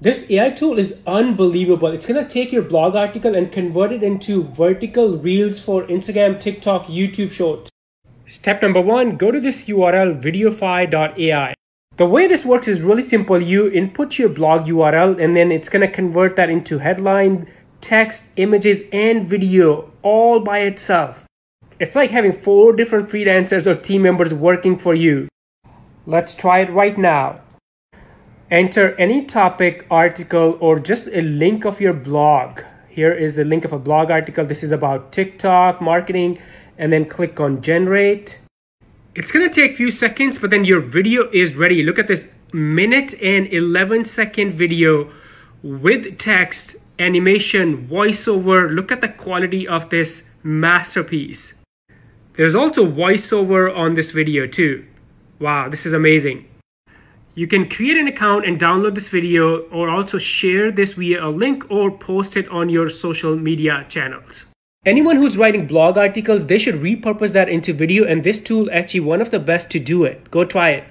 This AI tool is unbelievable. It's going to take your blog article and convert it into vertical reels for Instagram, TikTok, YouTube shorts. Step number one, go to this URL videofy.ai. The way this works is really simple. You input your blog URL and then it's going to convert that into headline, text, images, and video all by itself. It's like having four different freelancers or team members working for you. Let's try it right now. Enter any topic, article, or just a link of your blog. Here is the link of a blog article. This is about TikTok marketing, and then click on generate. It's gonna take a few seconds, but then your video is ready. Look at this minute and 11 second video with text, animation, voiceover. Look at the quality of this masterpiece. There's also voiceover on this video too. Wow, this is amazing. You can create an account and download this video or also share this via a link or post it on your social media channels. Anyone who's writing blog articles, they should repurpose that into video and this tool actually one of the best to do it. Go try it.